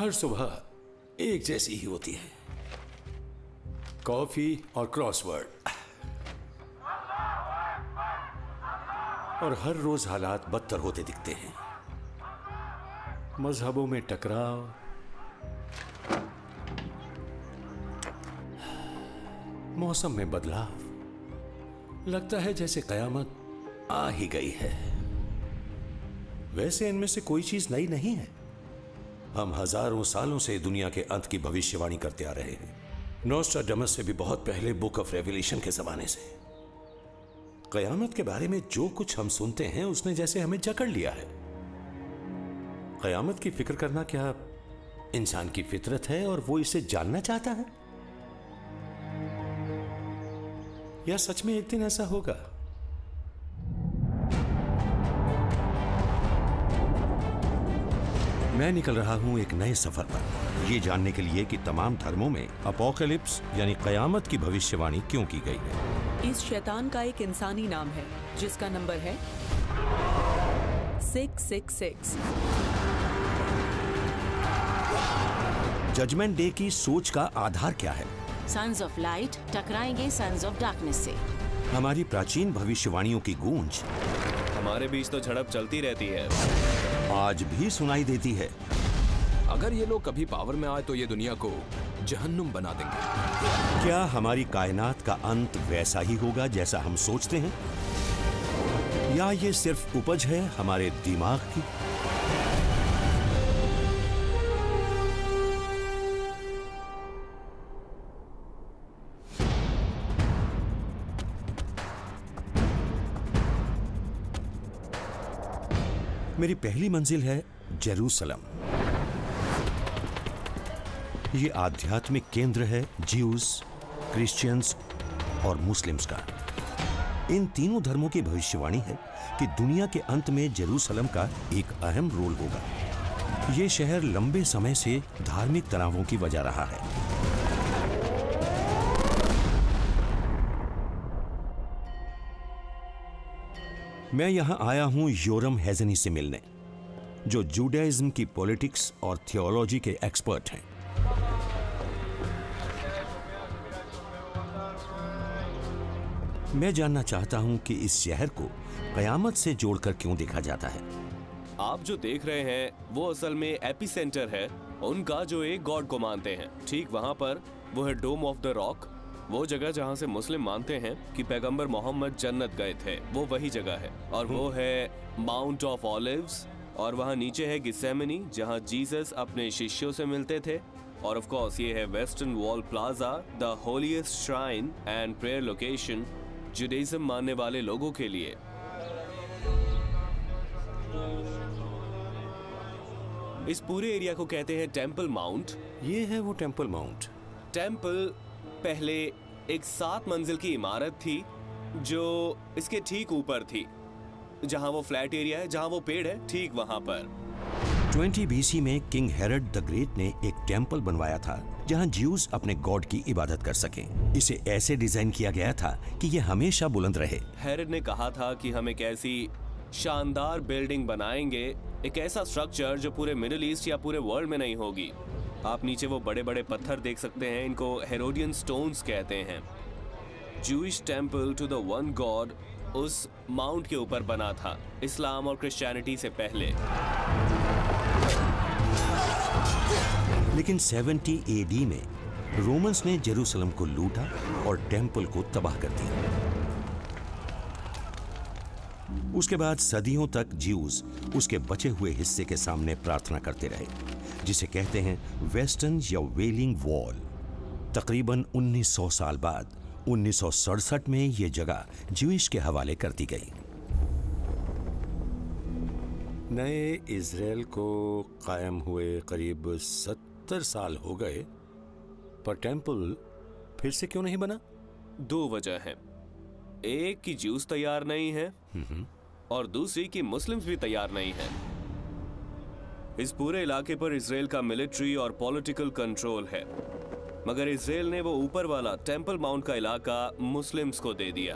हर सुबह एक जैसी ही होती है। कॉफ़ी और क्रॉसवर्ड। और हर रोज हालात बदतर होते दिखते हैं। मजहबों में टकराव। मौसम में बदलाव। लगता है जैसे कयामत आ ही गई है। वैसे इनमें से कोई चीज़ नई नहीं है। हम हज़ारों सालों से दुनिया के अंत की भविष्यवाणी करते आ रहे हैं। नोस्ट्राडमस से भी बहुत पहले बुक ऑफ़ रेवल्यूशन के जमाने से। कयामत के बारे में जो कुछ हम सुनते हैं, उसने जैसे हमें जकड़ लिया है। कयामत की फ़िक्र करना क्या इंसान की फितरत है और वो इसे जानना चाहता है? या सच में एक दिन ऐसा होगा मैं निकल रहा हूँ एक नए सफ़र पर। ये जानने के लिए कि तमाम धर्मों में अपोकलिप्स यानी कयामत की भविष्यवाणी क्यों की गई है? इस शैतान का एक इंसानी नाम है जिसका नंबर है six six six judgment day की सोच का आधार क्या है? सन्स ऑफ़ लाइट टकराएँगे सन्स ऑफ़ डार्कनेस से। हमारी प्राचीन भविष्यवाणियों की गूंज। हमारे बीच तो झड़प चलती रहती है। आज भी सुनाई देती है। अगर ये लोग कभी पावर में आए तो ये दुनिया को जहन्नुम बना देंगे। क्या हमारी कायनात का अंत वैसा ही होगा जैसा हम सोचते हैं? या ये सिर्फ़ उपज है हमारे दिमाग की? मेरी पहली मंजिल है जेरूसलम। ये आध्यात्मिक केंद्र है ज्यूज क्रिश्चियंस और मुस्लिम्स का। इन तीनों धर्मों की भविष्यवाणी है कि दुनिया के अंत में जेरूसलम का एक अहम रोल होगा। ये शहर लंबे समय से धार्मिक तनावों की वजह रहा है। मैं यहाँ आया हूँ योरम हैजनी से मिलने, जो जूडाइज्म की पॉलिटिक्स और थियोलॉजी के एक्सपर्ट हैं। मैं जानना चाहता हूँ कि इस शहर को कयामत से जोड़कर क्यों देखा जाता है? आप जो देख रहे हैं, वो असल में एपी सेंटर है। उनका जो एक गॉड को मानते हैं, ठीक वहाँ पर, वो है डोम ऑफ़ द रॉक वो जगह जहाँ से मुस्लिम मानते हैं कि पैगंबर मोहम्मद जन्नत गए थे वो वही जगह है। और वो है माउंट ऑफ़ ऑलिव्स और वहाँ नीचे है गिसेमनी जहाँ जीसस अपने शिष्यों से मिलते थे। और ऑफ़ कोर्स ये है western wall plaza the holiest shrine and prayer location Judaism मानने वाले लोगों के लिए। इस पूरे एरिया को कहते हैं टेंपल माउंट ये है वो टेंपल माउंट टेंपल पहले एक सात मंजिल की इमारत थी जो इसके ठीक ऊपर थी जहाँ वो फ्लैट एरिया है जहाँ वो पेड़ है ठीक वहाँ पर। 20 बीसी में किंग हेरड द ग्रेट ने एक टेंपल बनवाया था जहाँ ज्यूज अपने गॉड की इबादत कर सकें। इसे ऐसे डिज़ाइन किया गया था कि ये हमेशा बुलंद रहे। हेरड ने कहा था कि हम एक ऐसी शानदार बिल्डिंग बनाएँगे एक ऐसा स्ट्रक्चर जो पूरे मिडिल ईस्ट या पूरे वर्ल्ड में नहीं होगी। आप नीचे वो बड़े बड़े पत्थर देख सकते हैं, इनको हेरोडियन स्टोन्स कहते हैं। Jewish temple to the one God उस माउंट के ऊपर बना था, इस्लाम और क्रिश्चियनिटी से पहले। लेकिन 70 एडी में रोमन्स ने जेरूसलम को लूटा और टेंपल को तबाह कर दिया। उसके बाद सदियों तक ज्यूज उसके बचे हुए हिस्से के सामने प्रार्थना करते रहे। जिसे कहते हैं वेस्टर्न या वेलिंग वॉल। तकरीबन 1900 साल बाद 1967 में यह जगह ज्यूइश के हवाले कर दी गई। नए इसराइल को कायम हुए करीब सत्तर साल हो गए पर टेंपल फिर से क्यों नहीं बना? दो वजह है। एक की ज्यूस तैयार नहीं है और दूसरी की मुस्लिम्स भी तैयार नहीं है। इस पूरे इलाके पर इसराइल का मिलिट्री और पॉलिटिकल कंट्रोल है। मगर इसराइल ने वो ऊपर वाला टेंपल माउंट का इलाका मुस्लिम्स को दे दिया।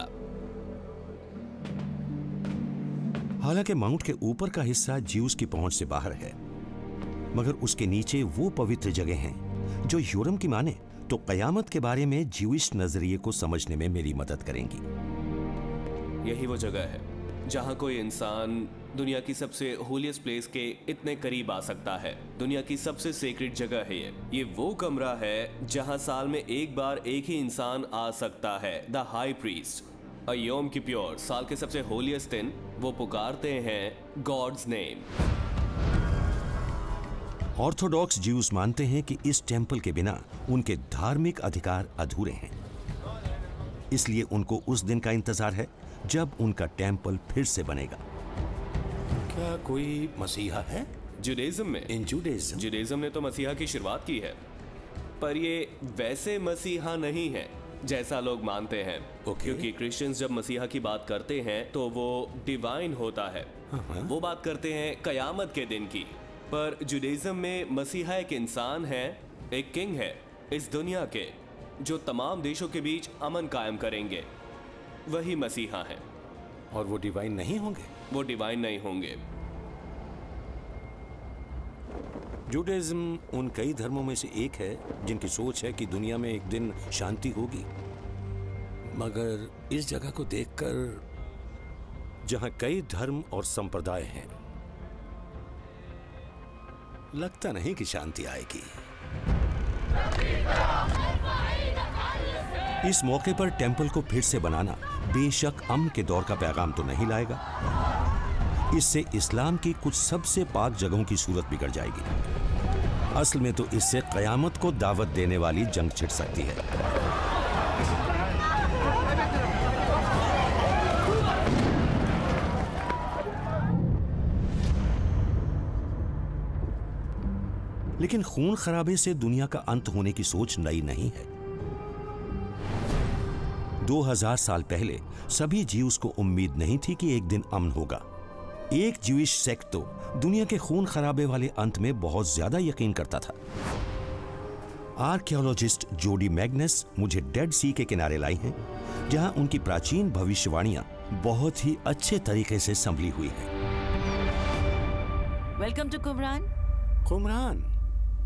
हालाँकि माउंट के ऊपर का हिस्सा ज्यूस की पहुँच से बाहर है मगर उसके नीचे वो पवित्र जगह हैं जो यूरम की माने तो कयामत के बारे में जीविश नज़रिए को समझने में मेरी मदद करेंगी। यही वो जगह है। जहाँ कोई इंसान दुनिया की सबसे होलियस्ट प्लेस के इतने करीब आ सकता है। दुनिया की सबसे सीक्रेट जगह है ये। ये वो कमरा है जहाँ साल में एक बार एक ही इंसान आ सकता है। द हाई प्रीस्ट अयोम की प्योर साल के सबसे होलियस्ट दिन, वो पुकारते हैं गॉड्स नेम ऑर्थोडॉक्स ज्यूस मानते हैं कि इस टेंपल के बिना उनके धार्मिक अधिकार अधूरे हैं। इसलिए उनको उस दिन का इंतज़ार है जब उनका टेंपल फिर से बनेगा। क्या कोई मसीहा है? जुडेज्म में। इन जुडेज्म। जुडेज्म ने तो मसीहा की शुरुआत की है। पर ये वैसे मसीहा नहीं है जैसा लोग मानते हैं। ओके। क्योंकि क्रिश्चियंस जब मसीहा की बात करते हैं तो वो डिवाइन होता है। uh-huh. वो बात करते हैं कयामत के दिन की। पर जुडेज्म में मसीहा एक इंसान है एक किंग है इस दुनिया के जो तमाम देशों के बीच अमन कायम करेंगे। वही मसीहा है। और वो डिवाइन नहीं होंगे? वो डिवाइन नहीं होंगे। जुडाइज्म उन कई धर्मों में से एक है जिनकी सोच है कि दुनिया में एक दिन शांति होगी। मगर इस जगह को देखकर जहाँ कई धर्म और संप्रदाय हैं लगता नहीं कि शांति आएगी। इस मौके पर टेंपल को फिर से बनाना बेशक अम के दौर का पैगाम तो नहीं लाएगा। इससे इस्लाम की कुछ सबसे पाक जगहों की सूरत बिगड़ जाएगी। असल में तो इससे कयामत को दावत देने वाली जंग छिड़ सकती है। लेकिन खून खराबे से दुनिया का अंत होने की सोच नई नहीं है। 2000 साल पहले सभी जीव्स को उम्मीद नहीं थी कि एक दिन अमन होगा। एक जीविश सेक्ट तो दुनिया के खून खराबे वाले अंत में बहुत ज़्यादा यकीन करता था। आर्कियोलॉजिस्ट जोडी मैग्नस मुझे डेड सी के किनारे लाई हैं जहाँ उनकी प्राचीन भविष्यवाणियाँ बहुत ही अच्छे तरीके से संभली हुई हैं। वेलकम टू कुमरान कुमरान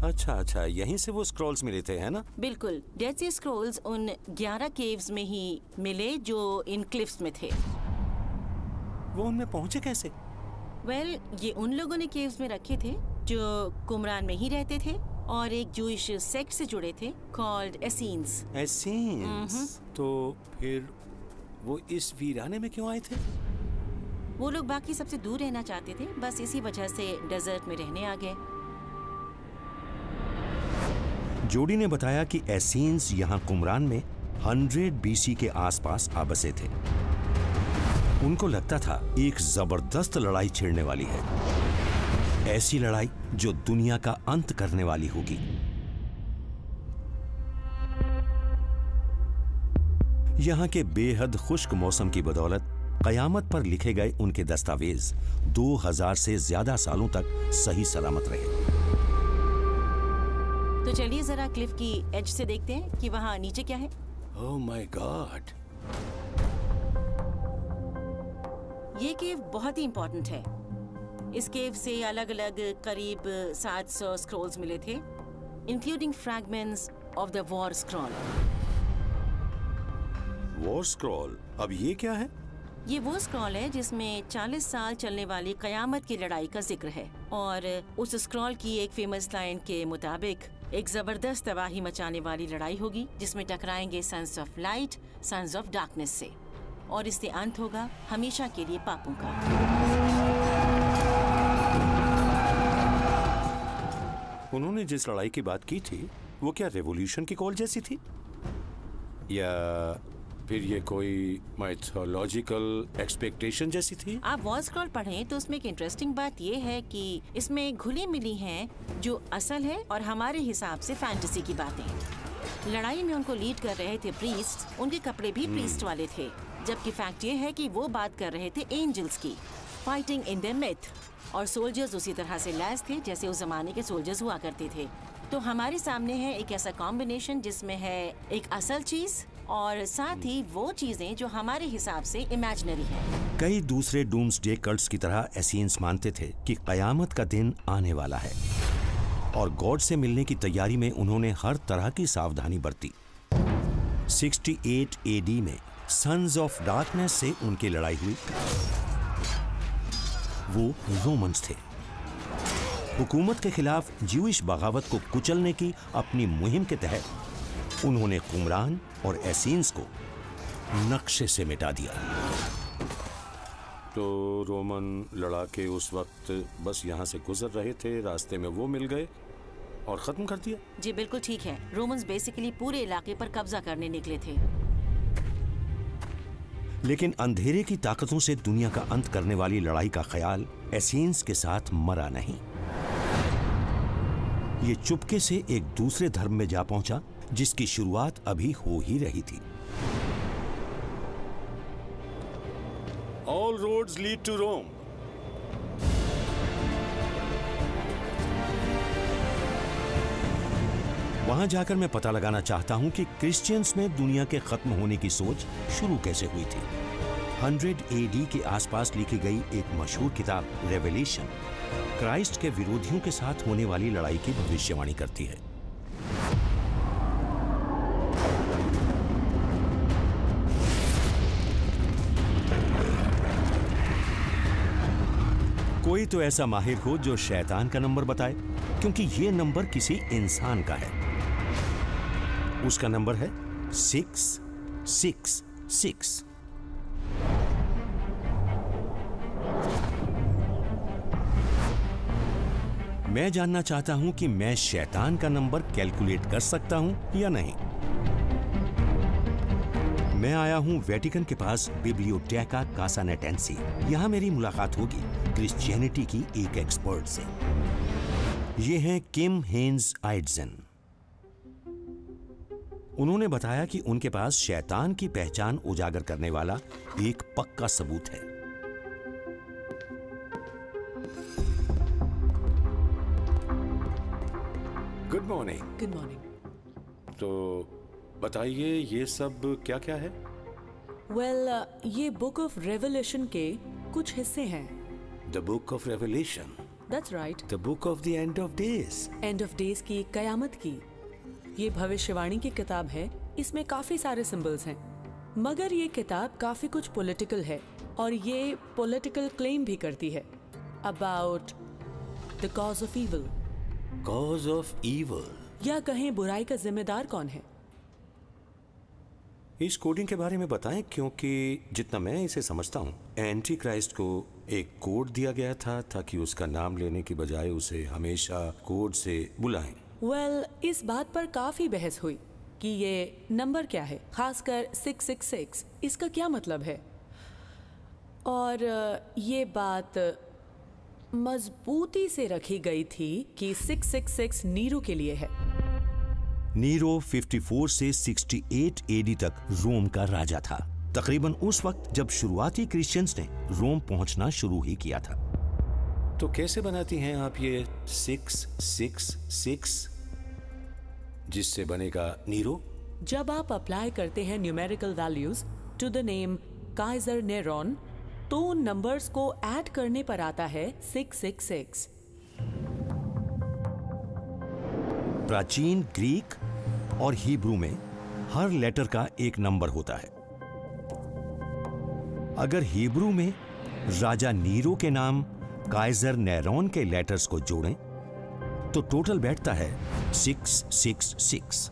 अच्छा अच्छा यहीं से वो स्क्रॉल्स मिले थे है ना? बिल्कुल डेड सी स्क्रोल्स उन 11 केव्स में ही मिले जो इन क्लिफ्स में थे। वो उनमें पहुँचे कैसे? वेल well, ये उन लोगों ने केव्स में रखे थे जो कुमरान में ही रहते थे और एक जूइश सेक्ट से जुड़े थे कॉल्ड एसीन्स एसीन्स तो फिर वो इस वीराने में क्यों आए थे? वो लोग बाकी सबसे दूर रहना चाहते थे बस इसी वजह से डेजर्ट में रहने आ गए। जोडी ने बताया कि एसीन्स यहाँ कुमरान में 100 बीसी के आसपास आबसे थे। उनको लगता था एक ज़बरदस्त लड़ाई छिड़ने वाली है। ऐसी लड़ाई जो दुनिया का अंत करने वाली होगी। यहाँ के बेहद खुश्क मौसम की बदौलत कयामत पर लिखे गए उनके दस्तावेज़ 2000 से ज़्यादा सालों तक सही सलामत रहे। तो चलिए जरा क्लिफ की एज से देखते हैं कि वहाँ नीचे क्या है। ओह माय गॉड ये केव बहुत ही इम्पोर्टेंट है। इस केव से अलग अलग करीब 700 स्क्रॉल्स मिले थे including fragments of the war scroll war scroll अब ये क्या है? ये वो स्क्रॉल है जिसमें 40 साल चलने वाली कयामत की लड़ाई का ज़िक्र है और उस स्क्रॉल की एक फ़ेमस लाइन के मुताबिक एक ज़बरदस्त तबाही मचाने वाली लड़ाई होगी, जिसमें टकराएँगे sons of light sons of darkness से। और इससे अंत होगा हमेशा के लिए पापों का। उन्होंने जिस लड़ाई की बात की थी, वो क्या रेवोल्यूशन की कॉल जैसी थी? या फिर ये कोई माइथोलॉजिकल एक्सपेक्टेशन जैसी थी? आप वॉल स्क्रॉल पढ़ें तो उसमें एक इंटरेस्टिंग बात ये है कि इसमें घुली मिली हैं जो असल है और हमारे हिसाब से फैंटेसी की बातें लड़ाई में उनको लीड कर रहे थे प्रीस्ट उनके कपड़े भी प्रीस्ट वाले थे जबकि फैक्ट ये है कि वो बात कर रहे थे एंजल्स की फाइटिंग इन द मिथ और सोल्जर्स उसी तरह से लैस थे जैसे उस जमाने के सोल्जर्स हुआ करते थे। तो हमारे सामने है एक ऐसा कॉम्बिनेशन जिसमें है एक असल चीज़ और साथ ही वो चीज़ें जो हमारे हिसाब से इमेजिनरी है। कई दूसरे डूम्सडे कल्ट्स की तरह एसियंस मानते थे कि कयामत का दिन आने वाला है। और गॉड से मिलने की तैयारी में उन्होंने हर तरह की सावधानी बरती। 68 एडी में सन्स ऑफ़ डार्कनेस से उनकी लड़ाई हुई। वो रोमन्स थे। हुकूमत के खिलाफ ज्यूइश बगावत को कुचलने की अपनी मुहिम के तहत उन्होंने कुमरान और एसीन्स को नक्शे से मिटा दिया। तो रोमन लड़ाके उस वक्त बस यहाँ से गुजर रहे थे रास्ते में वो मिल गए और खत्म कर दिया। जी बिल्कुल ठीक है। रोमन्स बेसिकली पूरे इलाके पर कब्जा करने निकले थे। लेकिन अंधेरे की ताकतों से दुनिया का अंत करने वाली लड़ाई का ख्याल एसेंस के साथ मरा नहीं। ये चुपके से एक दूसरे धर्म में जा पहुँचा जिसकी शुरुआत अभी हो ही रही थी। All roads lead to Rome वहाँ जाकर मैं पता लगाना चाहता हूँ कि क्रिश्चियंस में दुनिया के खत्म होने की सोच शुरू कैसे हुई थी। 100 एडी के आसपास लिखी गई एक मशहूर किताब रेवलेशन क्राइस्ट के विरोधियों के साथ होने वाली लड़ाई की भविष्यवाणी करती है। कोई तो ऐसा माहिर हो जो शैतान का नंबर बताए, क्योंकि ये नंबर किसी इंसान का है। उसका नंबर है सिक्स सिक्स सिक्स। मैं जानना चाहता हूँ कि मैं शैतान का नंबर कैलकुलेट कर सकता हूँ या नहीं। मैं आया हूँ वेटिकन के पास बिब्लियोटेका कासानेटेंसी यहाँ मेरी मुलाकात होगी क्रिश्चियनिटी की एक एक्सपर्ट से। ये हैं किम हेन्स आइडजन उन्होंने बताया कि उनके पास शैतान की पहचान उजागर करने वाला एक पक्का सबूत है। गुड मॉर्निंग गुड मॉर्निंग तो बताइए ये सब क्या क्या है वेल ये बुक ऑफ़ रेवल्यूशन के कुछ हिस्से हैं। The book of Revelation that's right the book of the end of days end of days की कयामत की। ये भविष्यवाणी की किताब है। इसमें काफ़ी सारे सिंबल्स हैं। मगर ये किताब काफ़ी कुछ पॉलिटिकल है और ये पॉलिटिकल क्लेम भी करती है। About the cause of evil cause of evil या कहें बुराई का जिम्मेदार कौन है? इस कोडिंग के बारे में बताएँ क्योंकि जितना मैं इसे समझता हूँ एंटी क्राइस्ट को एक कोड दिया गया था ताकि उसका नाम लेने की बजाय उसे हमेशा कोड से बुलाएँ। वेल well, इस बात पर काफ़ी बहस हुई कि ये नंबर क्या है खासकर 666 इसका क्या मतलब है? और ये बात मजबूती से रखी गई थी कि 666 नीरू के लिए है। नीरो 54 से 68 एडी तक रोम का राजा था। तकरीबन उस वक्त जब शुरुआती क्रिश्चियंस ने रोम पहुँचना शुरू ही किया था। तो कैसे बनाती हैं आप ये सिक्स सिक्स सिक्स जिससे बनेगा नीरो? जब आप अप्लाई करते हैं numerical values to the name Kaiser Neron तो उन नंबर्स को ऐड करने पर आता है 666 प्राचीन ग्रीक और हिब्रू में हर लेटर का एक नंबर होता है। अगर हिब्रू में राजा नीरो के नाम काइजर नेरॉन के लेटर्स को जोड़ें तो टोटल बैठता है सिक्स सिक्स सिक्स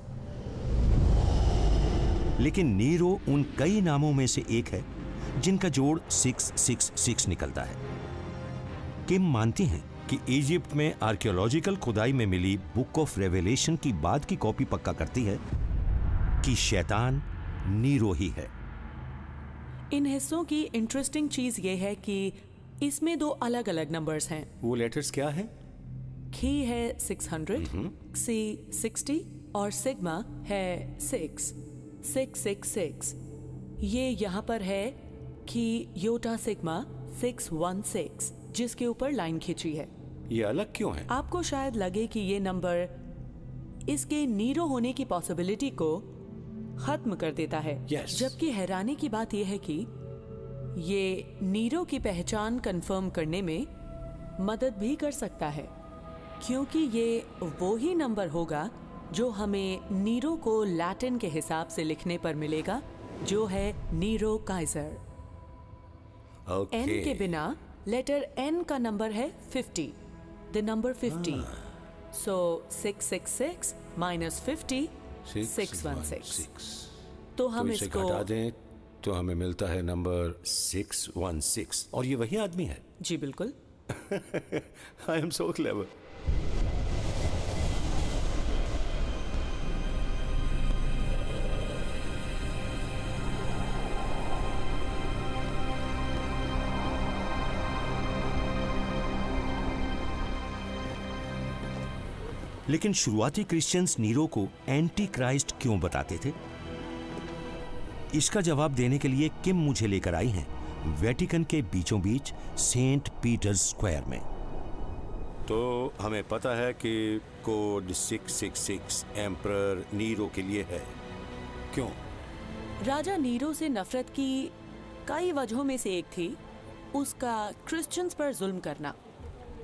लेकिन नीरो उन कई नामों में से एक है, जिनका जोड़ सिक्स सिक्स सिक्स निकलता है। किम मानती हैं? कि इजिप्ट में आर्कियोलॉजिकल खुदाई में मिली बुक ऑफ़ रेवलेशन की बाद की कॉपी पक्का करती है कि शैतान नीरो ही। है इन हिस्सों की इंटरेस्टिंग चीज़ ये है कि इसमें दो अलग अलग नंबर्स हैं। वो लेटर्स क्या है? खी है 600 सी 60 और सिग्मा है 6 666 ये यहाँ पर है कि योटा सिग्मा 616 जिसके ऊपर लाइन खींची है। ये अलग क्यों है? आपको शायद लगे कि ये नंबर इसके नीरो होने की पॉसिबिलिटी को खत्म कर देता है। Yes. जबकि हैरानी की बात यह है कि ये नीरो की पहचान कंफर्म करने में मदद भी कर सकता है क्योंकि ये वो ही नंबर होगा जो हमें नीरो को लैटिन के हिसाब से लिखने पर मिलेगा जो है नीरो काइजर ओके एन के बिना लेटर एन का नंबर है 50 द नंबर 50 सो 666 माइनस 50 616 तो तो हम इसे इसको दें तो हमें मिलता है नंबर 616 और ये वही आदमी है? जी बिल्कुल। आई एम सो क्लेवर लेकिन शुरुआती क्रिश्चियंस नीरो को एंटी क्राइस्ट क्यों बताते थे? इसका जवाब देने के लिए किम मुझे लेकर आई हैं वेटिकन के बीचों बीच सेंट पीटर्स स्क्वायर में। तो हमें पता है कि कोड 666 एम्परर नीरो के लिए है। क्यों? राजा नीरो से नफरत की कई वजहों में से एक थी उसका क्रिश्चियंस पर जुल्म करना।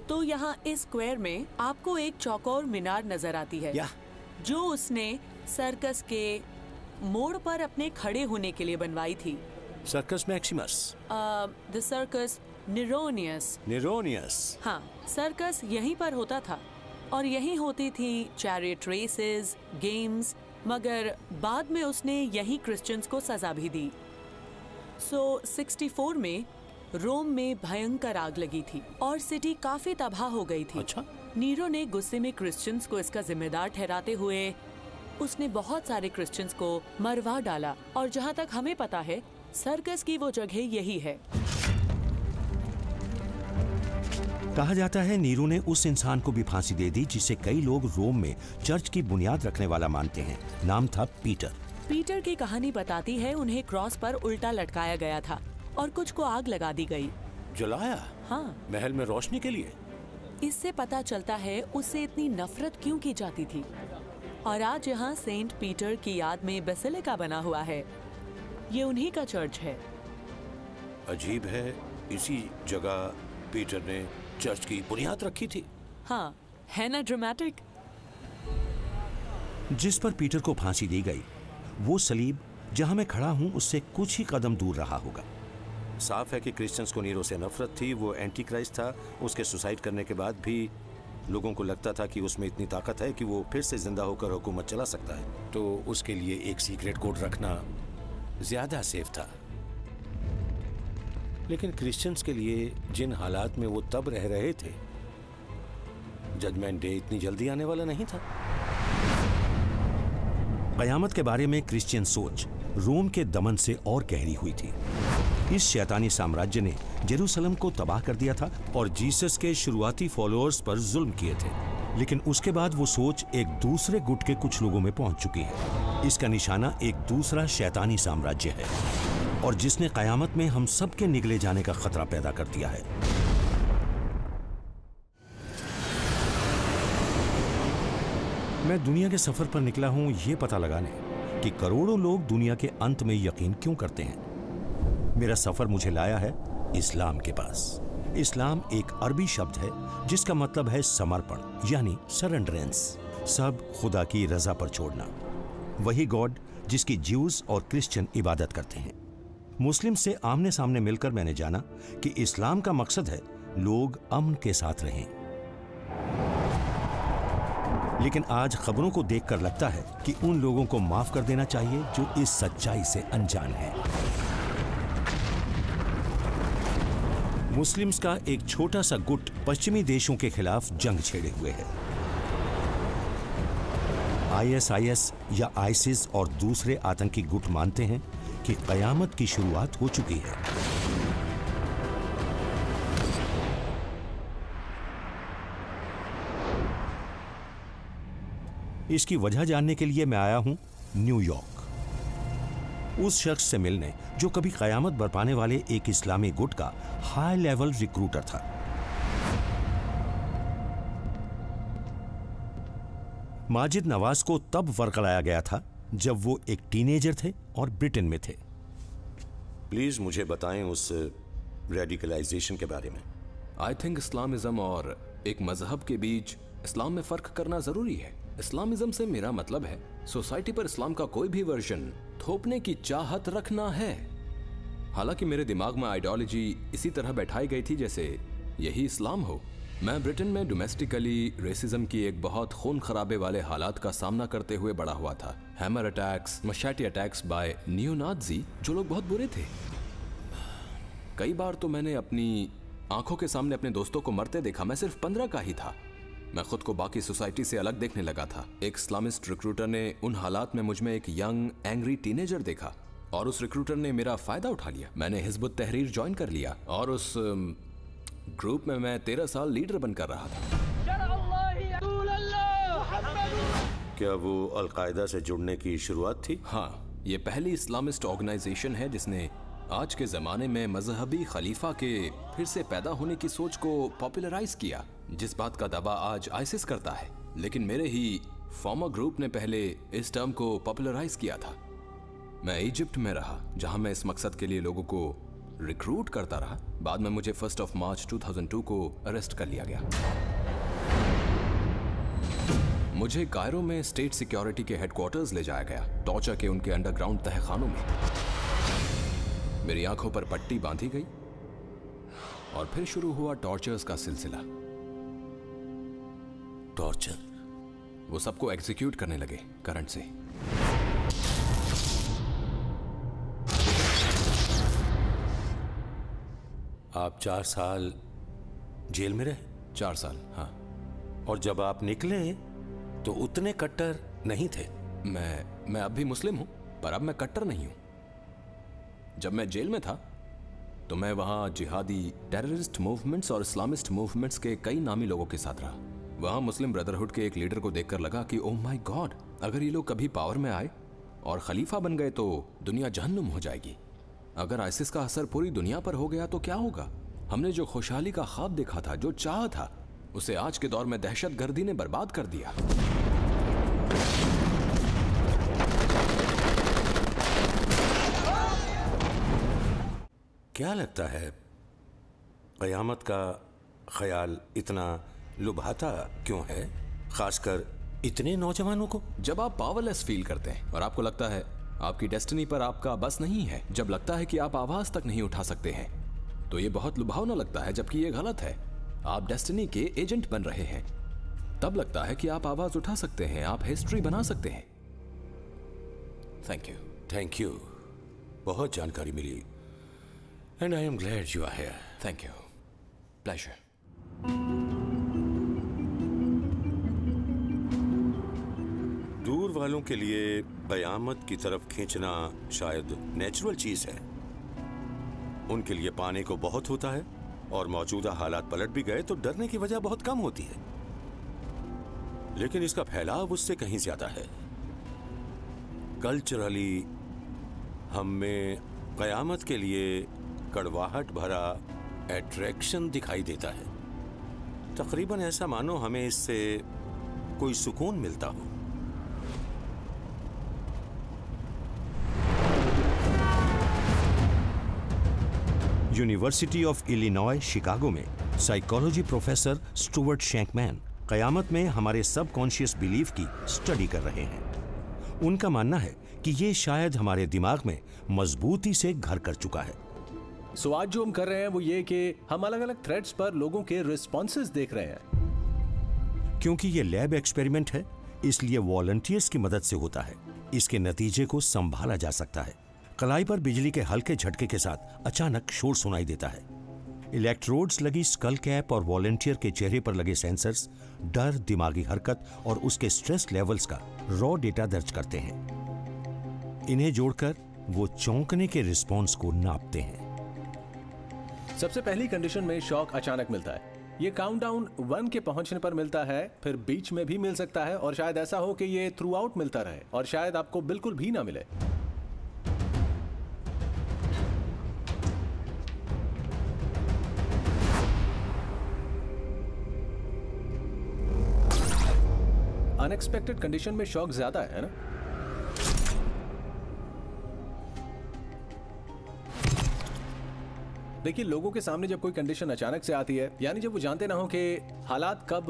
तो यहाँ इस स्क्वायर में आपको एक चौकोर मीनार नज़र आती है या। जो उसने सर्कस के मोड़ पर अपने खड़े होने के लिए बनवाई थी। Circus Maximus the circus Neronius Neronius हाँ सर्कस यहीं पर होता था और यहीं होती थी चैरिट रेसेस गेम्स मगर बाद में उसने यहीं क्रिश्चियंस को सजा भी दी। सो so, 64 में रोम में भयंकर आग लगी थी और सिटी काफ़ी तबाह हो गई थी। अच्छा। नीरो ने गुस्से में क्रिश्चियंस को इसका जिम्मेदार ठहराते हुए उसने बहुत सारे क्रिश्चियंस को मरवा डाला और जहाँ तक हमें पता है सर्कस की वो जगह यही है। कहा जाता है नीरो ने उस इंसान को भी फांसी दे दी जिसे कई लोग रोम में चर्च की बुनियाद रखने वाला मानते हैं। नाम था पीटर। पीटर की कहानी बताती है उन्हें क्रॉस पर उल्टा लटकाया गया था। और कुछ को आग लगा दी गई। जलाया? हाँ। महल में रोशनी के लिए? इससे पता चलता है उससे इतनी नफरत क्यों की जाती थी? और आज यहाँ सेंट पीटर की याद में बेसिलिका बना हुआ है। ये उन्हीं का चर्च है। अजीब है इसी जगह पीटर ने चर्च की बुनियाद रखी थी। हाँ है ना ड्रामेटिक जिस पर पीटर को फांसी दी गई वो सलीब जहाँ मैं खड़ा हूँ उससे कुछ ही कदम दूर रहा होगा। साफ़ है कि क्रिश्चियंस को नीरो से नफरत थी, वो एंटी क्राइस्ट था। उसके सुसाइड करने के बाद भी लोगों को लगता था कि उसमें इतनी ताकत है कि वो फिर से ज़िंदा होकर हुकूमत चला सकता है। तो उसके लिए एक सीक्रेट कोड रखना ज़्यादा सेफ़ था। लेकिन क्रिश्चियंस के लिए जिन हालात में वो तब रह रहे थे, जजमेंट डे इतनी जल्दी आने वाला नहीं था। कयामत के बारे में क्रिश्चियन सोच रोम के दमन से और गहरी हुई थी। इस शैतानी साम्राज्य ने जेरूसलम को तबाह कर दिया था और जीसस के शुरुआती फॉलोअर्स पर जुल्म किए थे। लेकिन उसके बाद वो सोच एक दूसरे गुट के कुछ लोगों में पहुँच चुकी है। इसका निशाना एक दूसरा शैतानी साम्राज्य है और जिसने कयामत में हम सबके निगले जाने का खतरा पैदा कर दिया है। मैं दुनिया के सफ़र पर निकला हूँ, ये पता लगाने कि करोड़ों लोग दुनिया के अंत में यकीन क्यों करते हैं। मेरा सफ़र मुझे लाया है इस्लाम के पास। इस्लाम एक अरबी शब्द है, जिसका मतलब है समर्पण, यानी सरेंडरेंस सब खुदा की रजा पर छोड़ना। वही गॉड जिसकी ज्यूज और क्रिश्चियन इबादत करते हैं। मुस्लिम से आमने सामने मिलकर मैंने जाना कि इस्लाम का मकसद है लोग अमन के साथ रहें। लेकिन आज खबरों को देखकर लगता है कि उन लोगों को माफ़ कर देना चाहिए जो इस सच्चाई से अनजान है। मुस्लिम्स का एक छोटा सा गुट पश्चिमी देशों के खिलाफ जंग छेड़े हुए है। आईएसआईएस या आईसिस और दूसरे आतंकी गुट मानते हैं कि कयामत की शुरुआत हो चुकी है। इसकी वजह जानने के लिए मैं आया हूँ न्यूयॉर्क उस शख्स से मिलने जो कभी कयामत बरपाने वाले एक इस्लामी गुट का हाई लेवल रिक्रूटर था। माजिद नवाज़ को तब वर्कलाया गया था जब वो एक टीनेजर थे और ब्रिटेन में थे। प्लीज़ मुझे बताएँ उस रेडिकलाइजेशन के बारे में। आई थिंक इस्लामिज्म और एक मज़हब के बीच इस्लाम में फ़र्क करना ज़रूरी है। इस्लामिज्म से मेरा मतलब है सोसाइटी पर इस्लाम का कोई भी वर्जन थोपने की चाहत रखना है। हालाँकि मेरे दिमाग में आइडियोलॉजी इसी तरह बैठाई गई थी जैसे यही इस्लाम हो। मैं ब्रिटेन में डोमेस्टिकली रेसिज्म की एक बहुत खून खराबे वाले हालात का सामना करते हुए बड़ा हुआ था। Hammer attacks, machete attacks by neo Nazi, जो लोग बहुत बुरे थे। कई बार तो मैंने अपनी आँखों के सामने अपने दोस्तों को मरते देखा। मैं सिर्फ़ पंद्रह का ही था। मैं खुद को बाकी सोसाइटी से अलग देखने लगा था। एक इस्लामिस्ट रिक्रूटर ने उन हालात में मुझमें एक यंग एंग्री टीनेजर देखा और उस रिक्रूटर ने मेरा फ़ायदा उठा लिया। मैंने हिजबुत तहरीर ज्वाइन कर लिया और उस ग्रुप में मैं तेरह साल लीडर बनकर रहा था। क्या वो अलकायदा से जुड़ने की शुरुआत थी? हाँ ये पहली इस्लामिस्ट ऑर्गेनाइजेशन है जिसने आज के जमाने में मजहबी खलीफा के फिर से पैदा होने की सोच को पॉपुलराइज किया, जिस बात का दावा आज आइसिस करता है। लेकिन मेरे ही फॉर्मर ग्रुप ने पहले इस टर्म को पॉपुलराइज किया था। मैं इजिप्ट में रहा, जहाँ मैं इस मकसद के लिए लोगों को रिक्रूट करता रहा। बाद में मुझे फ़र्स्ट ऑफ़ मार्च 2002 को अरेस्ट कर लिया गया। मुझे कायरो में स्टेट सिक्योरिटी के हेडक्वार्टर्स ले जाया गया टॉर्चर के उनके अंडरग्राउंड तहखानों में। मेरी आँखों पर पट्टी बांधी गई और फिर शुरू हुआ टॉर्चर्स का सिलसिला। टॉर्चर? वो सबको एग्जीक्यूट करने लगे करंट से। आप चार साल जेल में रहे? चार साल हाँ। और जब आप निकले तो उतने कट्टर नहीं थे? मैं मैं अब भी मुस्लिम हूँ पर अब मैं कट्टर नहीं हूँ। जब मैं जेल में था तो मैं वहाँ जिहादी टेररिस्ट मूवमेंट्स और इस्लामिस्ट मूवमेंट्स के कई नामी लोगों के साथ रहा। वहाँ मुस्लिम ब्रदरहुड के एक लीडर को देखकर लगा कि ओह माय गॉड अगर ये लोग कभी पावर में आए और खलीफा बन गए तो दुनिया जहन्नुम हो जाएगी। अगर आइसिस का असर पूरी दुनिया पर हो गया तो क्या होगा? हमने जो खुशहाली का ख्वाब देखा था, जो चाह था, उसे आज के दौर में दहशत गर्दी ने बर्बाद कर दिया। क्या लगता है कयामत का ख्याल इतना लुभाता क्यों है? खासकर इतने नौजवानों को। जब आप पावरलेस फील करते हैं और आपको लगता है आपकी डेस्टिनी पर आपका बस नहीं है जब लगता है कि आप आवाज़ तक नहीं उठा सकते हैं तो ये बहुत लुभावना लगता है जबकि ये गलत है। आप डेस्टिनी के एजेंट बन रहे हैं। तब लगता है कि आप आवाज़ उठा सकते हैं आप हिस्ट्री बना सकते हैं। थैंक यू थैंक यू बहुत जानकारी मिली। And I am glad you are here thank you pleasure दूर वालों के लिए कयामत की तरफ़ खींचना शायद नेचुरल चीज़ है। उनके लिए पाने को बहुत होता है और मौजूदा हालात पलट भी गए तो डरने की वजह बहुत कम होती है। लेकिन इसका फैलाव उससे कहीं ज़्यादा है। कल्चरली हम में कयामत के लिए कड़वाहट भरा एट्रैक्शन दिखाई देता है। तकरीबन ऐसा मानो हमें इससे कोई सुकून मिलता हो। यूनिवर्सिटी ऑफ़ इलिनॉय शिकागो में साइकोलॉजी प्रोफेसर स्टुअर्ट शैंकमैन कयामत में हमारे सबकॉन्शियस बिलीफ की स्टडी कर रहे हैं। उनका मानना है कि ये शायद हमारे दिमाग में मजबूती से घर कर चुका है। सो आज जो हम कर रहे हैं वो ये कि हम अलग अलग थ्रेड्स पर लोगों के रिस्पॉन्सेज देख रहे हैं। क्योंकि ये लैब एक्सपेरिमेंट है, इसलिए वॉलंटियर्स की मदद से होता है। इसके नतीजे को संभाला जा सकता है। कलाई पर बिजली के हल्के झटके के साथ अचानक शोर सुनाई देता है। इलेक्ट्रोड्स लगी स्कल कैप और वॉलंटियर के चेहरे पर लगे सेंसर्स डर, दिमागी हरकत और उसके स्ट्रेस लेवल्स का रॉ डेटा दर्ज करते हैं। इन्हें जोड़कर वो चौंकने के रिस्पॉन्स को नापते हैं। सबसे पहली कंडीशन में शॉक अचानक मिलता है। ये काउंटडाउन वन के पहुँचने पर मिलता है, फिर बीच में भी मिल सकता है और शायद ऐसा हो कि ये थ्रू आउट मिलता रहे और शायद आपको बिल्कुल भी ना मिले। अनएक्सपेक्टेड कंडीशन में शॉक ज़्यादा है ना? देखिए लोगों के सामने जब कोई कंडीशन अचानक से आती है यानी जब वो जानते ना हो कि हालात कब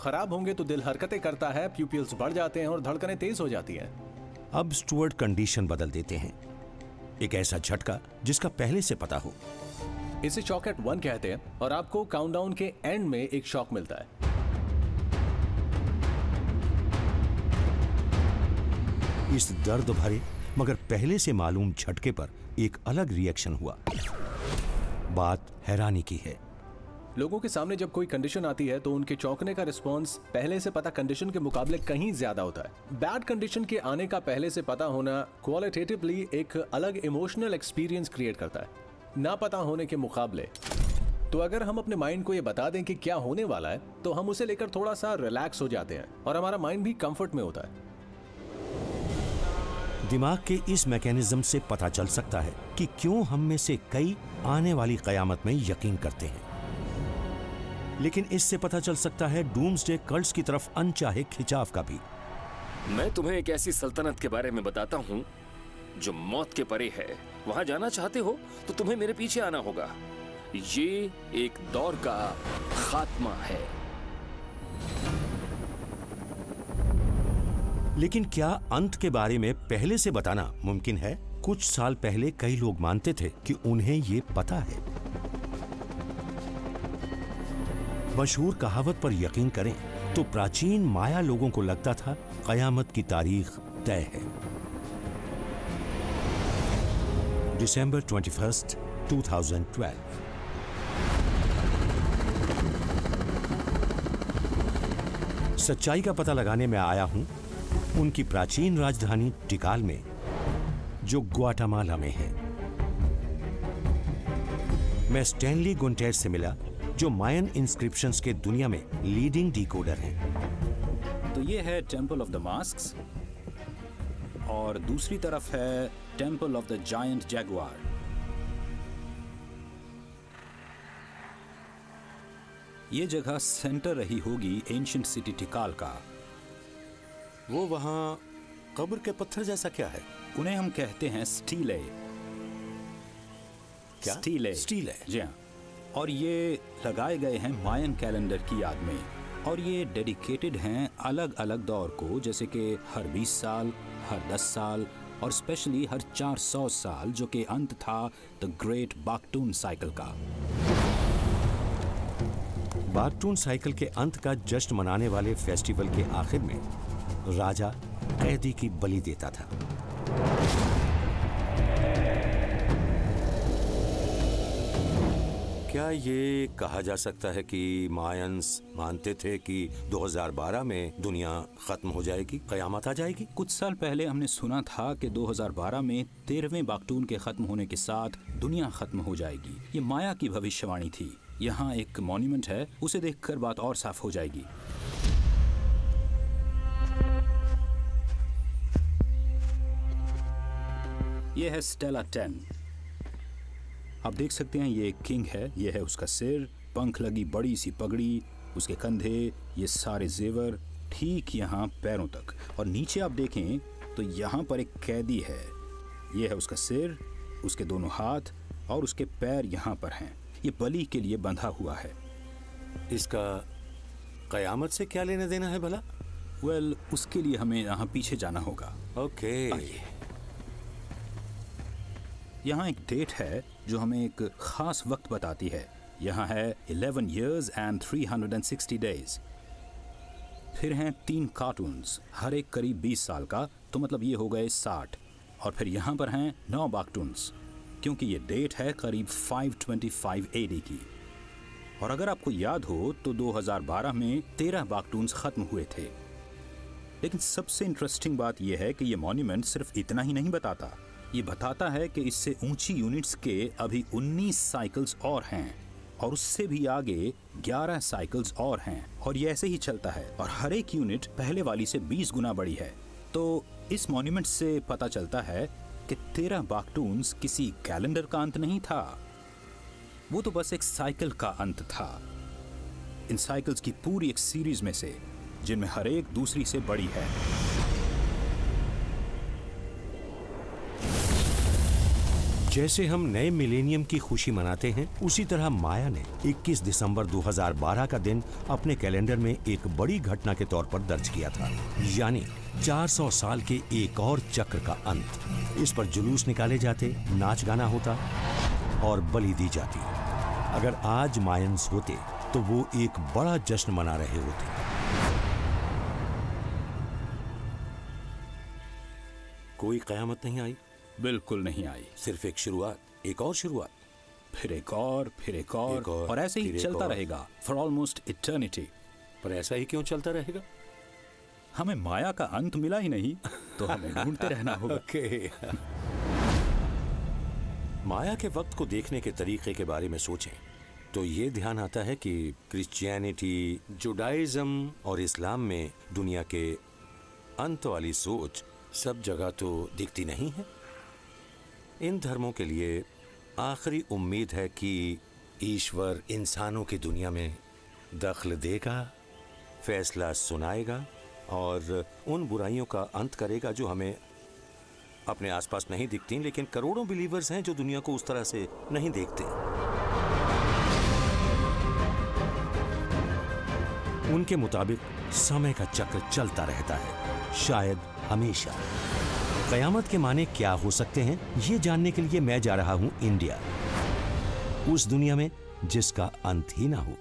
खराब होंगे तो दिल हरकतें करता है प्यूपिल्स बढ़ जाते हैं और धड़कनें तेज हो जाती हैं। अब स्टुअर्ट कंडीशन बदल देते हैं। एक ऐसा झटका जिसका पहले से पता हो। इसे शॉक एट वन कहते हैं और आपको काउंटडाउन के एंड में एक शॉक मिलता है। इस दर्द भरे मगर पहले से मालूम झटके पर एक अलग रिएक्शन हुआ। बात हैरानी की है। लोगों के सामने जब कोई कंडीशन आती है तो उनके चौंकने का रिस्पॉन्स पहले से पता कंडीशन के मुकाबले कहीं ज़्यादा होता है। बैड कंडीशन के आने का पहले से पता होना क्वालिटेटिवली एक अलग इमोशनल एक्सपीरियंस क्रिएट करता है। ना पता होने के मुकाबले। तो अगर हम अपने माइंड को ये बता दें कि क्या होने वाला है तो हम उसे लेकर थोड़ा सा रिलैक्स हो जाते हैं और हमारा माइंड भी कंफर्ट में होता है। दिमाग के इस मैकेनिज्म से पता चल सकता है कि क्यों हम में से कई आने वाली कयामत में यकीन करते हैं। लेकिन इससे पता चल सकता है डूम्सडे कल्ट्स की तरफ़ अनचाहे खिंचाव का भी। मैं तुम्हें एक ऐसी सल्तनत के बारे में बताता हूँ जो मौत के परे है। वहाँ जाना चाहते हो तो तुम्हें मेरे पीछे आना होगा। ये एक दौर का खात्मा है। लेकिन क्या अंत के बारे में पहले से बताना मुमकिन है? कुछ साल पहले कई लोग मानते थे कि उन्हें ये पता है। मशहूर कहावत पर यकीन करें तो प्राचीन माया लोगों को लगता था कयामत की तारीख तय है। दिसंबर 21, 2012 सच्चाई का पता लगाने में आया हूँ उनकी प्राचीन राजधानी टिकाल में। जो ग्वाटामाला में है। मैं स्टैनली गुंटेर से मिला जो मायन इंस्क्रिप्शंस के दुनिया में लीडिंग डिकोडर हैं। तो ये है टेंपल ऑफ़ द मास्क और दूसरी तरफ़ है Temple of the Giant Jaguar ये जगह सेंटर रही होगी एंशियंट सिटी टिकाल का। वो वहाँ कब्र के पत्थर जैसा क्या है? उन्हें हम कहते हैं स्टीले क्या? स्टीले स्टीले। जी हाँ। और ये लगाए गए हैं मायन कैलेंडर की याद में। और ये डेडिकेटेड हैं अलग अलग दौर को जैसे कि हर 20 साल हर 10 साल और स्पेशली हर 400 साल जो कि अंत था द ग्रेट बागटून साइकिल का। बागटून साइकिल के अंत का जश्न मनाने वाले फेस्टिवल के आखिर में राजा कैदी की बलि देता था। क्या ये कहा जा सकता है कि मायंस मानते थे कि 2012 में दुनिया खत्म हो जाएगी कयामत आ जाएगी? कुछ साल पहले हमने सुना था कि 2012 में तेरहवें बागटून के खत्म होने के साथ दुनिया खत्म हो जाएगी। ये माया की भविष्यवाणी थी। यहाँ एक मॉन्यूमेंट है उसे देखकर बात और साफ़ हो जाएगी। ये है स्टेला टेन आप देख सकते हैं ये एक किंग है ये है उसका सिर पंख लगी बड़ी सी पगड़ी उसके कंधे ये सारे जेवर ठीक यहाँ पैरों तक। और नीचे आप देखें तो यहाँ पर एक कैदी है। ये है उसका सिर उसके दोनों हाथ और उसके पैर यहाँ पर हैं। ये बलि के लिए बंधा हुआ है। इसका कयामत से क्या लेना देना है भला? वेल well, उसके लिए हमें यहाँ पीछे जाना होगा। ओके आइए। यहाँ एक डेट है जो हमें एक खास वक्त बताती है। यहाँ है 11 years एंड 360 days फिर हैं तीन कार्टून्स हर एक करीब 20 साल का तो मतलब ये हो गए 60 और फिर यहाँ पर हैं नौ बागटून्स क्योंकि ये डेट है करीब 525 AD की। और अगर आपको याद हो तो 2012 में 13 बागटून्स खत्म हुए थे। लेकिन सबसे इंटरेस्टिंग बात यह है कि ये मॉन्यूमेंट सिर्फ़ इतना ही नहीं बताता। ये बताता है कि इससे ऊँची यूनिट्स के अभी 19 साइकिल्स और हैं, और उससे भी आगे 11 साइकिल्स और हैं, और ये ऐसे ही चलता है, और हर एक यूनिट पहले वाली से 20 गुना बड़ी है। तो इस मॉन्यूमेंट से पता चलता है कि तेरह बागटून्स किसी कैलेंडर का अंत नहीं था। वो तो बस एक साइकिल का अंत था। इन साइकिल्स की पूरी एक सीरीज़ में से, जिनमें हर एक दूसरी से बड़ी है। जैसे हम नए मिलेनियम की खुशी मनाते हैं, उसी तरह माया ने 21 दिसंबर 2012 का दिन अपने कैलेंडर में एक बड़ी घटना के तौर पर दर्ज किया था, यानी 400 साल के एक और चक्र का अंत। इस पर जुलूस निकाले जाते, नाच गाना होता और बलि दी जाती। अगर आज मायंस होते तो वो एक बड़ा जश्न मना रहे होते। कोई कयामत नहीं आई? बिल्कुल नहीं आई। सिर्फ़ एक शुरुआत एक और शुरुआत। फिर एक और फिर एक और एक और, और ऐसे ही चलता। रहेगा फॉर ऑलमोस्ट इटर्निटी पर ऐसा ही क्यों चलता रहेगा? हमें माया का अंत मिला ही नहीं तो हमें ढूंढते रहना होगा। ओके। माया के वक्त को देखने के तरीके के बारे में सोचें तो ये ध्यान आता है कि क्रिश्चियनिटी जुडाइज्म और इस्लाम में दुनिया के अंत वाली सोच सब जगह तो दिखती नहीं है। इन धर्मों के लिए आखिरी उम्मीद है कि ईश्वर इंसानों की दुनिया में दखल देगा, फैसला सुनाएगा और उन बुराइयों का अंत करेगा जो हमें अपने आसपास नहीं दिखती, लेकिन करोड़ों बिलीवर्स हैं जो दुनिया को उस तरह से नहीं देखते। उनके मुताबिक समय का चक्र चलता रहता है, शायद हमेशा। कयामत के माने क्या हो सकते हैं, ये जानने के लिए मैं जा रहा हूँ इंडिया। उस दुनिया में जिसका अंत ही ना हो।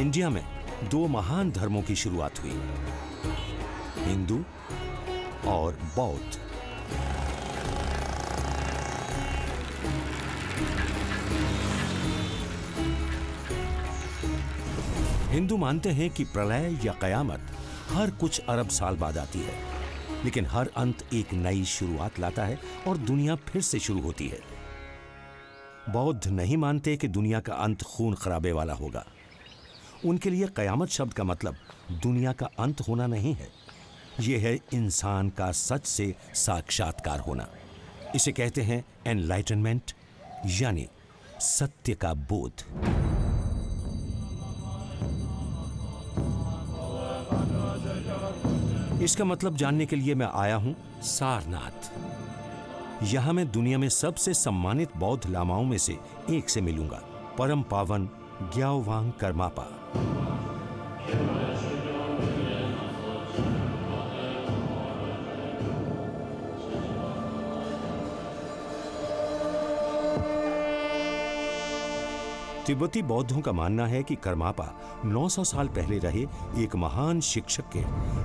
इंडिया में दो महान धर्मों की शुरुआत हुई, हिंदू और बौद्ध। हिंदू मानते हैं कि प्रलय या कयामत हर कुछ अरब साल बाद आती है, लेकिन हर अंत एक नई शुरुआत लाता है और दुनिया फिर से शुरू होती है। बौद्ध नहीं मानते कि दुनिया का अंत खून खराबे वाला होगा। उनके लिए कयामत शब्द का मतलब दुनिया का अंत होना नहीं है। यह है इंसान का सच से साक्षात्कार होना। इसे कहते हैं एनलाइटनमेंट यानी सत्य का बोध। इसका मतलब जानने के लिए मैं आया हूँ सारनाथ। यहाँ मैं दुनिया में सबसे सम्मानित बौद्ध लामाओं में से एक से मिलूँगा। परम पावन ग्याओवांग कर्मापा। तिब्बती बौद्धों का मानना है कि कर्मापा 900 साल पहले रहे एक महान शिक्षक के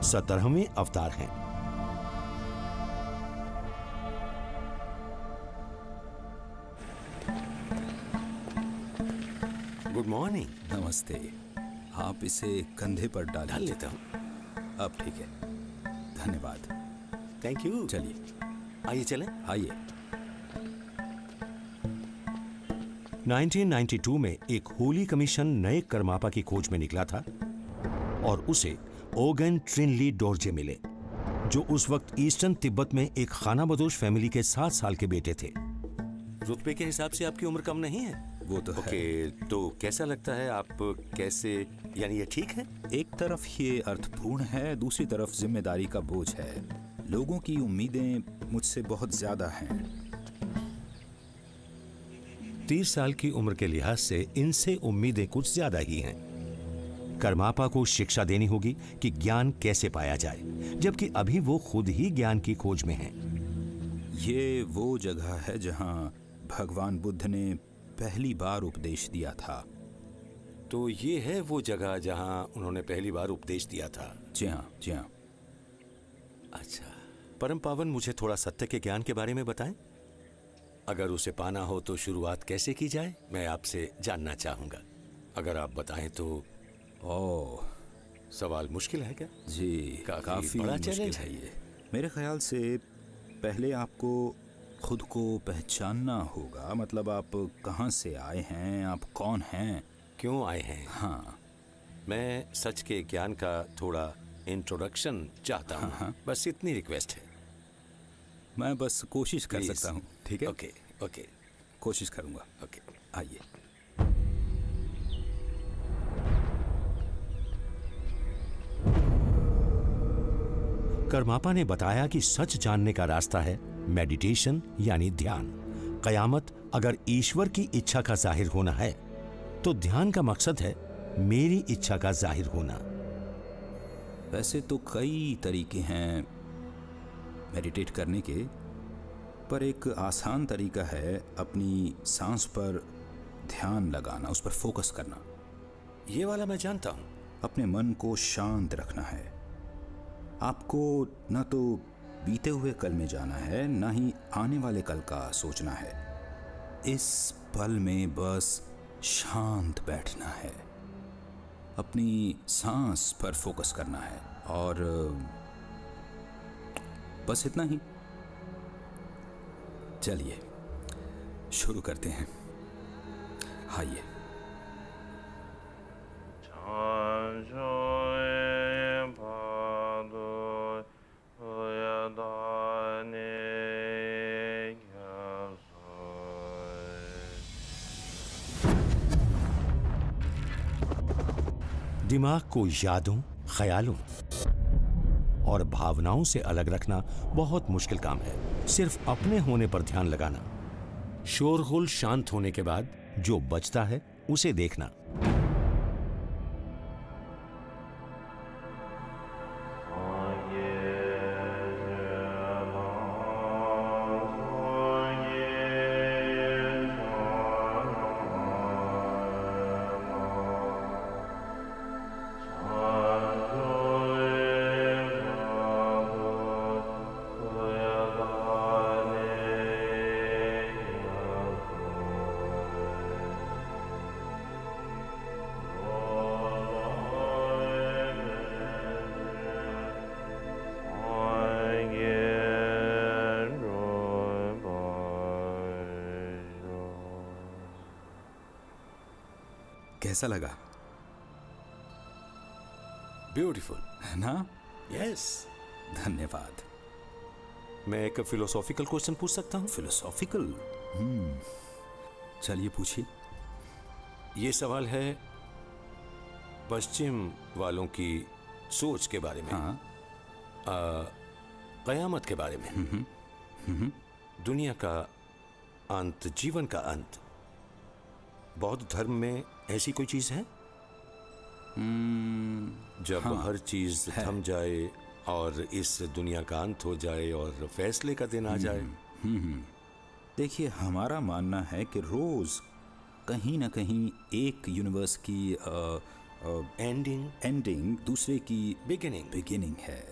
सत्रहवें अवतार हैं। गुड मॉर्निंग नमस्ते। आप इसे कंधे पर डाल डाल लेता हूँ। अब ठीक है। धन्यवाद। थैंक यू चलिए। आइए चलें। आइए। 1992 में एक होली कमीशन नए करमापा की खोज में निकला था और उसे ओगन ट्रिनली डोरजे मिले जो उस वक्त ईस्टर्न तिब्बत में एक खाना बदोश फैमिली के सात साल के बेटे थे। रुतबे के हिसाब से आपकी उम्र कम नहीं है? वो तो है। तो कैसा लगता है आप कैसे यानी ये ठीक है? एक तरफ़ ये अर्थपूर्ण है दूसरी तरफ़ ज़िम्मेदारी का बोझ है। लोगों की उम्मीदें मुझसे बहुत ज़्यादा हैं। तीस साल की उम्र के लिहाज से इनसे उम्मीदें कुछ ज़्यादा ही हैं। कर्मापा को शिक्षा देनी होगी कि ज्ञान कैसे पाया जाए जबकि अभी वो खुद ही ज्ञान की खोज में हैं। ये वो जगह है जहाँ भगवान बुद्ध ने पहली बार उपदेश दिया था। तो ये है वो जगह जहाँ उन्होंने पहली बार उपदेश दिया था? जी हाँ जी हाँ। अच्छा। परम पावन मुझे थोड़ा सत्य के ज्ञान के बारे में बताएँ। अगर उसे पाना हो तो शुरुआत कैसे की जाए मैं आपसे जानना चाहूँगा। अगर आप बताएँ तो ओह। सवाल मुश्किल है क्या? जी काफ़ी काफ़ी बड़ा चैलेंज है है। ये। मेरे ख्याल से पहले आपको खुद को पहचानना होगा। मतलब आप कहाँ से आए हैं आप कौन हैं? क्यों आए हैं? हाँ। मैं सच के ज्ञान का थोड़ा इंट्रोडक्शन चाहता हूँ। हाँ। बस इतनी रिक्वेस्ट है। मैं बस कोशिश कर सकता हूँ। ठीक है? Okay okay. कोशिश करूँगा। ओके आइए। करमापा ने बताया कि सच जानने का रास्ता है मेडिटेशन यानी ध्यान। कयामत अगर ईश्वर की इच्छा का ज़ाहिर होना है तो ध्यान का मकसद है मेरी इच्छा का ज़ाहिर होना। वैसे तो कई तरीके हैं मेडिटेट करने के। पर एक आसान तरीका है अपनी सांस पर ध्यान लगाना, उस पर फोकस करना। ये वाला मैं जानता हूँ। अपने मन को शांत रखना है। आपको न तो बीते हुए कल में जाना है, न ही आने वाले कल का सोचना है। इस पल में बस शांत बैठना है। अपनी सांस पर फोकस करना है और बस इतना ही। चलिए शुरू करते हैं। आइए। दिमाग को यादों ख्यालों। और भावनाओं से अलग रखना बहुत मुश्किल काम है। सिर्फ़ अपने होने पर ध्यान लगाना। शोरगुल शांत होने के बाद जो बचता है, उसे देखना। कैसा लगा? ब्यूटीफुल है ना? यस धन्यवाद। मैं एक फिलोसॉफिकल क्वेश्चन पूछ सकता हूँ? फिलोसॉफिकल हम्म चलिए पूछिए। ये सवाल है पश्चिम वालों की सोच के बारे में। हाँ। आ, कयामत के बारे में। हुँ, हुँ. दुनिया का अंत जीवन का अंत। बौद्ध धर्म में ऐसी कोई चीज़ है? जब हाँ, हर चीज़। थम जाए और इस दुनिया का अंत हो जाए और फैसले का दिन आ जाए। देखिए हमारा मानना है कि रोज कहीं ना कहीं एक यूनिवर्स की एंडिंग एंडिंग दूसरे की बिगिनिंग बिगिनिंग है।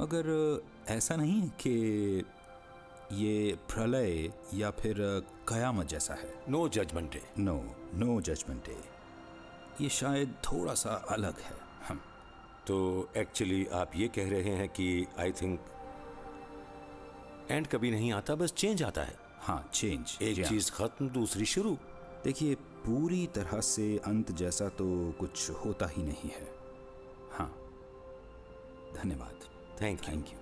मगर ऐसा नहीं है कि ये प्रलय या फिर कयामत जैसा है। No judgment day no no judgment day ये शायद थोड़ा सा अलग है हम। तो एक्चुअली आप ये कह रहे हैं कि आई थिंक एंड कभी नहीं आता बस चेंज आता है। हाँ चेंज एक चीज़ खत्म दूसरी शुरू। देखिए पूरी तरह से अंत जैसा तो कुछ होता ही नहीं है। हाँ। धन्यवाद। थैंक यू थैंक यू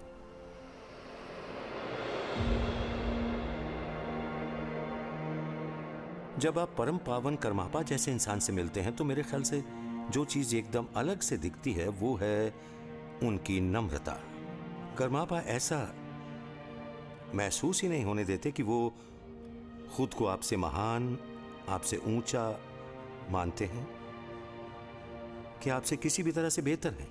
जब आप परम पावन कर्मापा जैसे इंसान से मिलते हैं तो मेरे ख्याल से जो चीज़ एकदम अलग से दिखती है, वो है उनकी नम्रता। कर्मापा ऐसा महसूस ही नहीं होने देते कि वो खुद को आपसे महान, आपसे ऊँचा मानते हैं। कि आपसे किसी भी तरह से बेहतर है?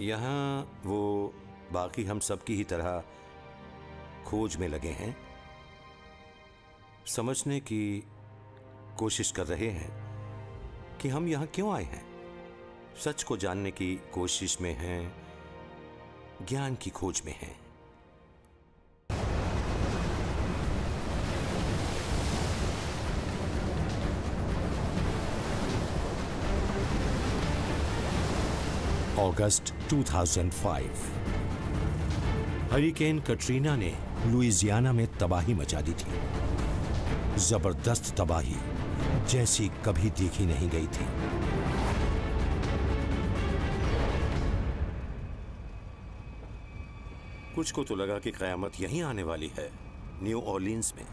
यहाँ वो बाकी हम सबकी ही तरह खोज में लगे हैं। समझने की कोशिश कर रहे हैं कि हम यहाँ क्यों आए हैं। सच को जानने की कोशिश में हैं, ज्ञान की खोज में हैं। अगस्त 2005 हरिकेन कटरीना ने लुइजियाना में तबाही मचा दी थी। ज़बरदस्त तबाही जैसी कभी देखी नहीं गई थी। कुछ को तो लगा कि कयामत यहीं आने वाली है, न्यू ऑर्लिन्स में।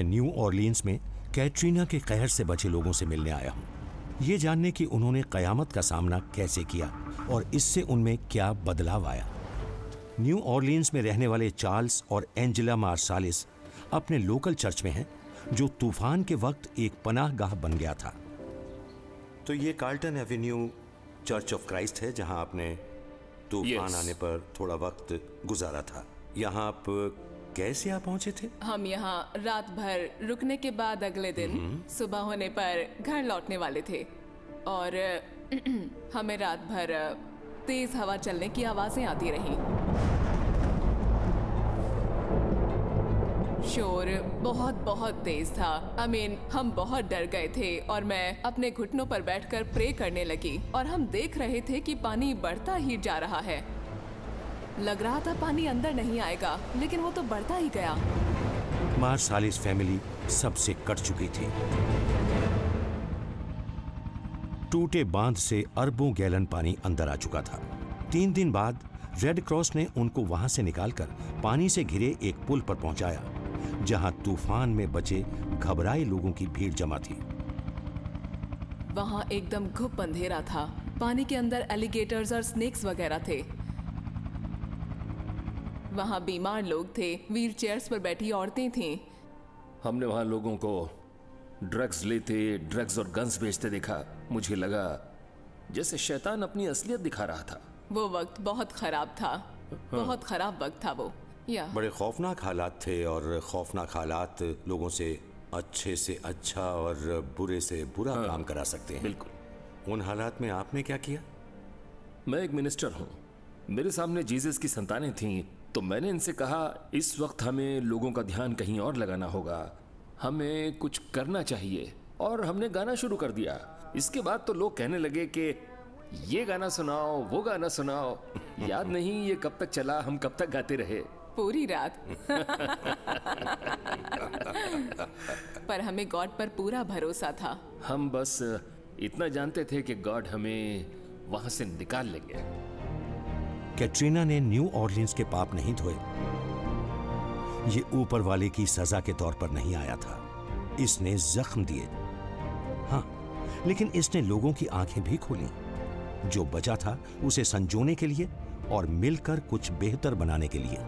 मैं न्यू ऑर्लियंस में कैटरीना के कहर से बचे लोगों से मिलने आया हूँ। ये जानने कि उन्होंने कयामत का सामना कैसे किया और इससे उनमें क्या बदलाव आया। न्यू ऑर्लियंस में रहने वाले चार्ल्स और एंजेला मार्सालिस अपने लोकल चर्च में हैं जो तूफ़ान के वक्त एक पनाहगाह बन गया था। तो ये Carlton Avenue Church of Christ है जहाँ आपने तूफ़ान Yes. आने पर थोड़ा वक्त गुजारा था। यहाँ आप कैसे आ पहुँचे थे? हम यहाँ रात भर रुकने के बाद अगले दिन सुबह होने पर घर लौटने वाले थे। और हमें रात भर तेज हवा चलने की आवाज़ें आती रही। शोर बहुत बहुत तेज था। आई I मीन mean, हम बहुत डर गए थे और मैं अपने घुटनों पर बैठकर प्रे करने लगी। और हम देख रहे थे कि पानी बढ़ता ही जा रहा है। लग रहा था पानी अंदर नहीं आएगा लेकिन वो तो बढ़ता ही गया। मार्सालिस फैमिली सबसे कट चुकी थी। टूटे बाँध से अरबों गैलन पानी अंदर आ चुका था। तीन दिन बाद रेड क्रॉस ने उनको वहाँ से निकालकर पानी से घिरे एक पुल पर पहुँचाया जहाँ तूफ़ान में बचे घबराए लोगों की भीड़ जमा थी। वहाँ एकदम घुप अंधेरा था। पानी के अंदर एलिगेटर्स और स्नेक्स वगैरह थे। वहाँ बीमार लोग थे। व्हील चेयर्स पर बैठी औरतें थीं। हमने वहाँ लोगों को ड्रग्स लेते ड्रग्स और गन्स बेचते देखा। मुझे लगा जैसे शैतान अपनी असलियत दिखा रहा था। वो वक्त बहुत खराब था। हाँ। बहुत खराब वक्त था वो। या। बड़े खौफनाक हालात थे और खौफनाक हालात लोगों से अच्छे से अच्छा और बुरे से बुरा हाँ, काम करा सकते हैं। बिल्कुल। उन हालात में आपने क्या किया? मैं एक मिनिस्टर हूँ। मेरे सामने जीसस की संतानें थीं। तो मैंने इनसे कहा इस वक्त हमें लोगों का ध्यान कहीं और लगाना होगा। हमें कुछ करना चाहिए। और हमने गाना शुरू कर दिया। इसके बाद तो लोग कहने लगे कि ये गाना सुनाओ वो गाना सुनाओ। याद नहीं ये कब तक चला हम कब तक गाते रहे। पूरी रात। पर हमें गॉड पर पूरा भरोसा था। हम बस इतना जानते थे कि गॉड हमें वहाँ से निकाल लेंगे। कैटरीना ने न्यू ऑर्लियंस के पाप नहीं धोए। ये ऊपर वाले की सजा के तौर पर नहीं आया था। इसने जख्म दिए। हाँ लेकिन इसने लोगों की आँखें भी खोली। जो बचा था, उसे संजोने के लिए और मिलकर कुछ बेहतर बनाने के लिए।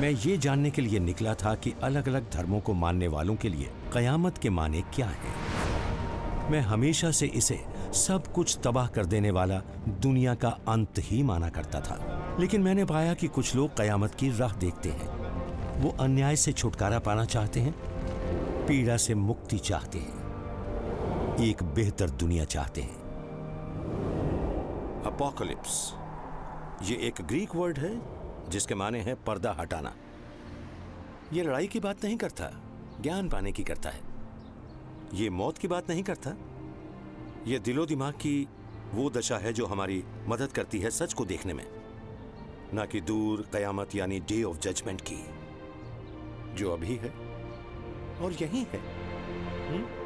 मैं ये जानने के लिए निकला था कि अलग अलग धर्मों को मानने वालों के लिए कयामत के माने क्या हैं। मैं हमेशा से इसे सब कुछ तबाह कर देने वाला दुनिया का अंत ही माना करता था। लेकिन मैंने पाया कि कुछ लोग कयामत की राह देखते हैं। वो अन्याय से छुटकारा पाना चाहते हैं, पीड़ा से मुक्ति चाहते हैं। एक बेहतर दुनिया चाहते हैं। अपोकलिप्स ये एक ग्रीक वर्ड है, जिसके माने हैं पर्दा हटाना। ये लड़ाई की बात नहीं करता, ज्ञान पाने की करता है। ये मौत की बात नहीं करता ये दिलो दिमाग की वो दशा है जो हमारी मदद करती है सच को देखने में। ना कि दूर, कयामत यानी डे ऑफ़ जजमेंट की। जो अभी है और यही है। हुँ?